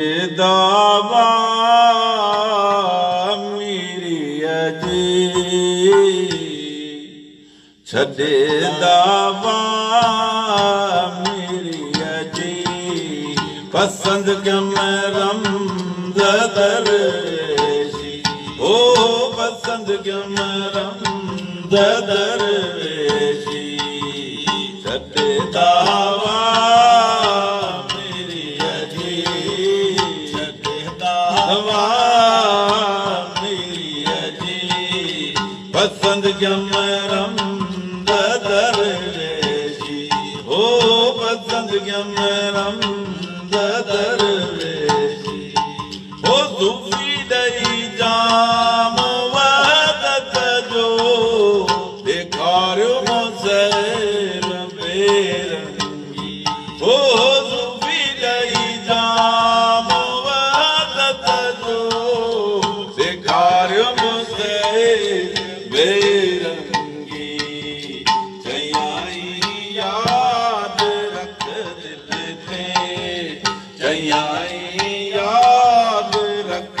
दा मीर जी दा मीर जी पसंद के मरम दर ओ पसंद के मरम यादि रख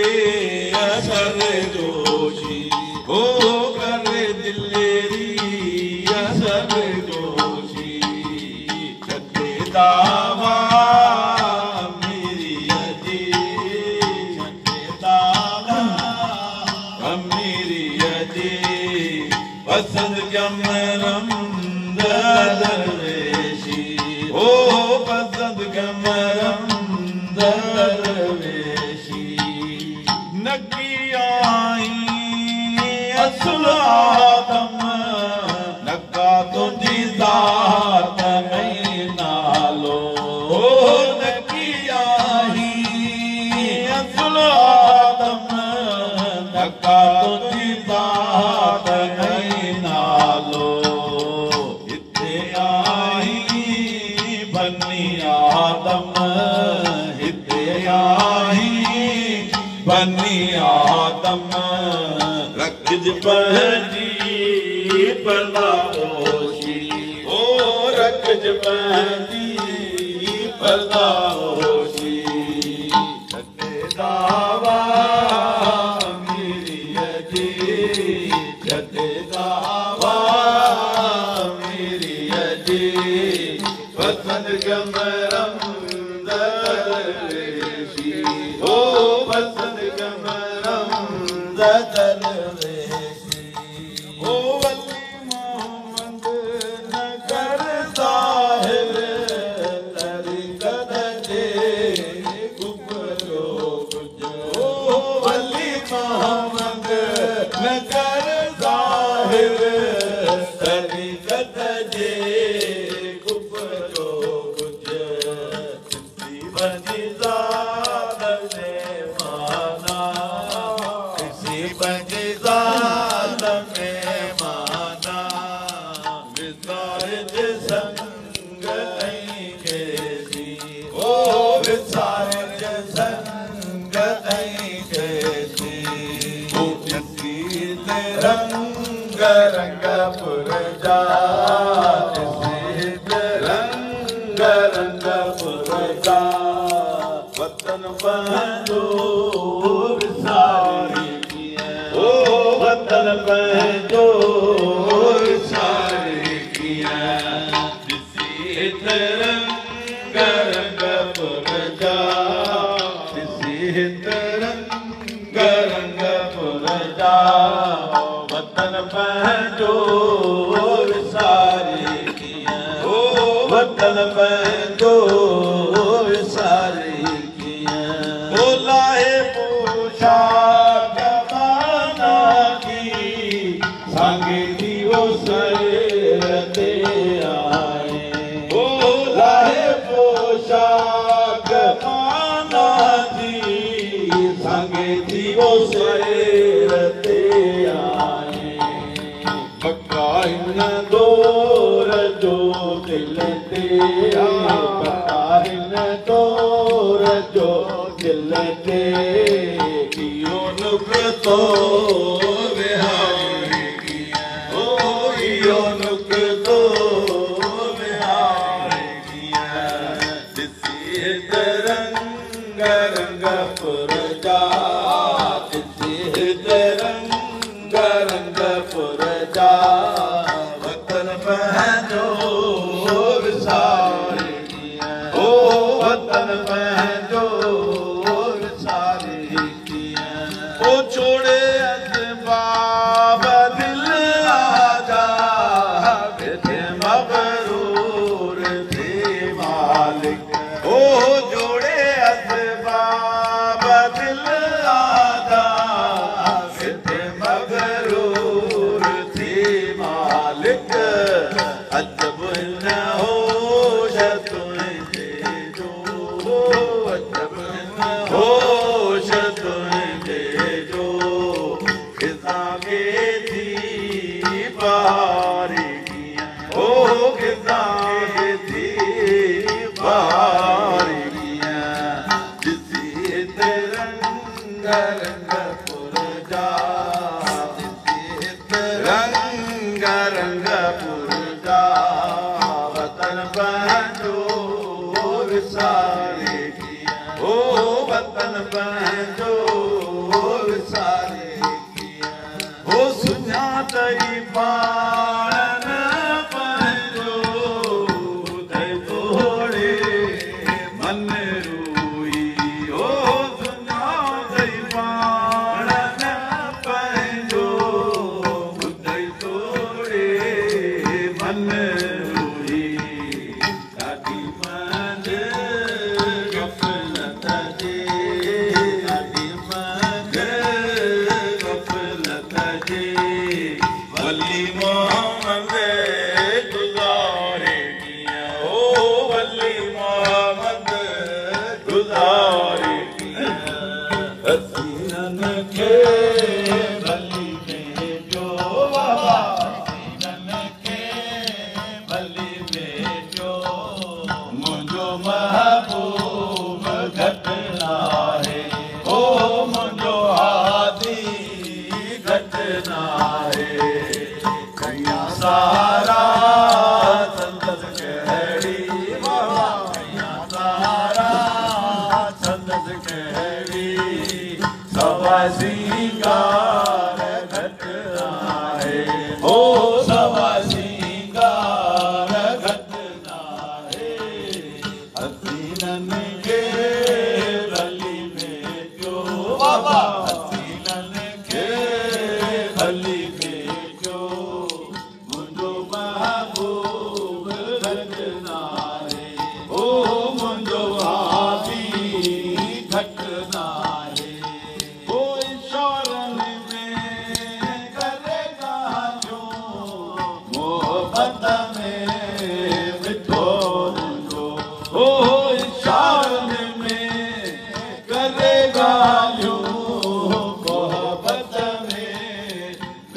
कमर दर दरेशी तुंहिंजी پنهنجي پلا جي رکج پنهنجي پلا ਬਦਲ ਵੇ गरगुरजा त रंग गुरजा बतन पहिरो सारीअ वतन पो सार किया किसी त रंग गुरजा पर तोर जो दिल ते し Amiga.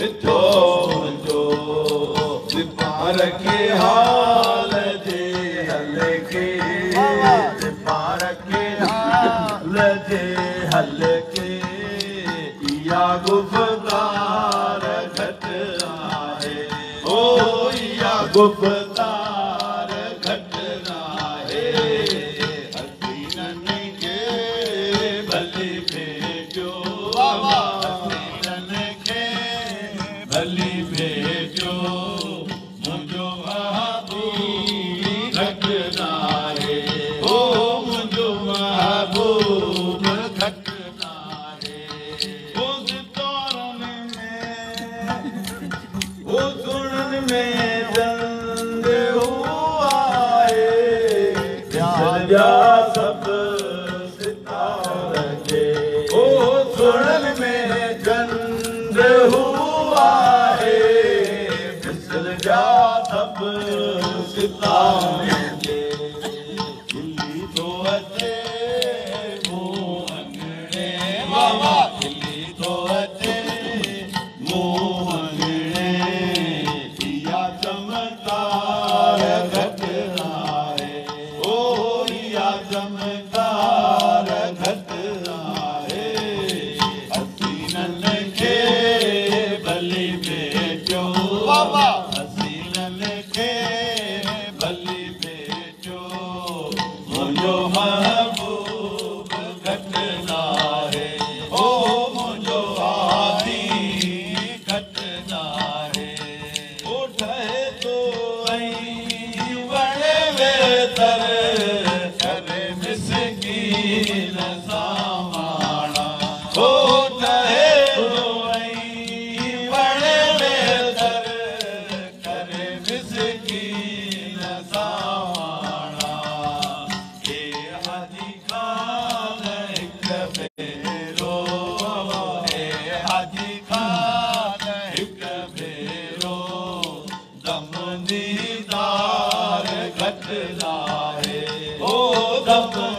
وي کي حال جي هل کي واپار کي حال جي هل کي اها گف گف Vamos! ओ